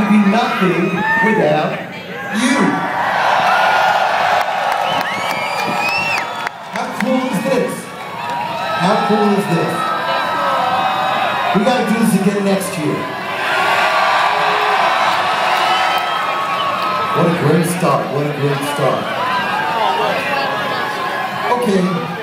would be nothing without you. How cool is this? How cool is this? We gotta do this again next year. What a great start, what a great start. Okay.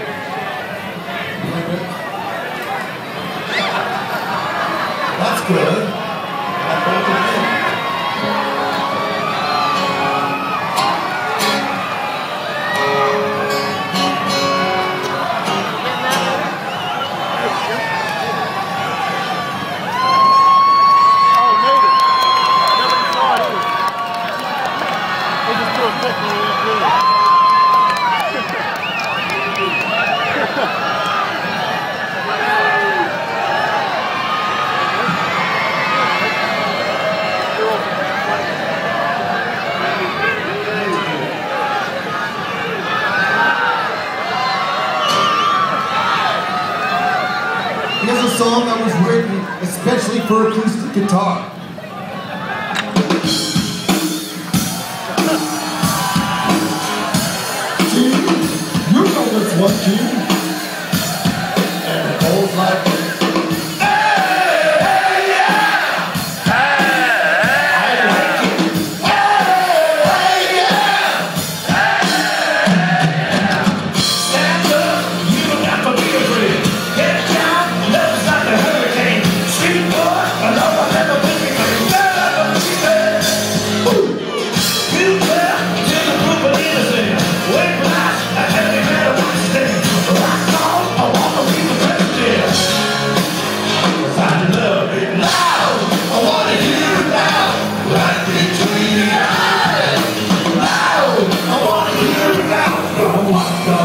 song that was written especially for acoustic guitar. God.